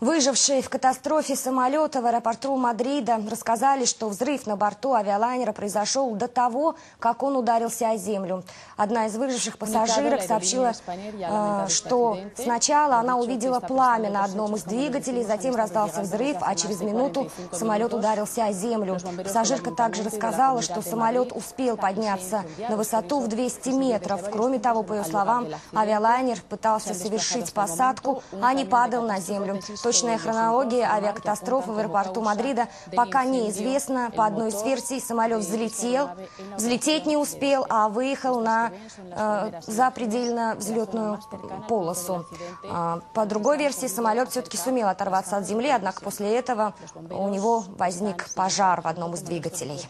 Выжившие в катастрофе самолета в аэропорту Мадрида рассказали, что взрыв на борту авиалайнера произошел до того, как он ударился о землю. Одна из выживших пассажирок сообщила, э, что сначала она увидела пламя на одном из двигателей, затем раздался взрыв, а через минуту самолет ударился о землю. Пассажирка также рассказала, что самолет успел подняться на высоту в 200 метров. Кроме того, по ее словам, авиалайнер пытался совершить посадку, а не падал на землю. Точная хронология авиакатастрофы в аэропорту Мадрида пока неизвестна. По одной из версий, самолет взлетел, взлететь не успел, а выехал на э, запредельно взлетную полосу. А, по другой версии, самолет все-таки сумел оторваться от земли, однако после этого у него возник пожар в одном из двигателей.